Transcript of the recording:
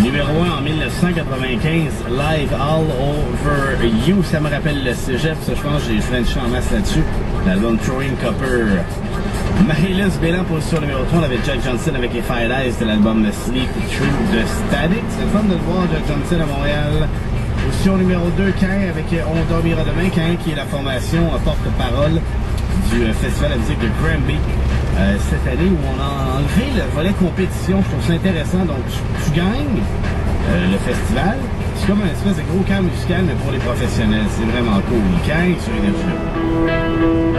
numéro 1 en 1995, Live All Over You. Ça me rappelle le cégep, ça, je pense j'ai French en masse là-dessus. L'album Throwing Copper. Marie-Lise Bélan, position numéro 3. On avait Jack Johnson avec les Fire Eyes de l'album Sleep Through the Static. C'est le fun de le voir, Jack Johnson à Montréal. Position numéro 2, Cain avec On dormira demain. Cain qui est la formation porte-parole du euh, Festival de musique de Granby euh, cette année où on a enlevé le volet compétition. Je trouve ça intéressant. Donc, tu, gagnes euh, le festival. C'est comme un espèce de gros camp musical, mais pour les professionnels. C'est vraiment cool. Cain sur Énergie.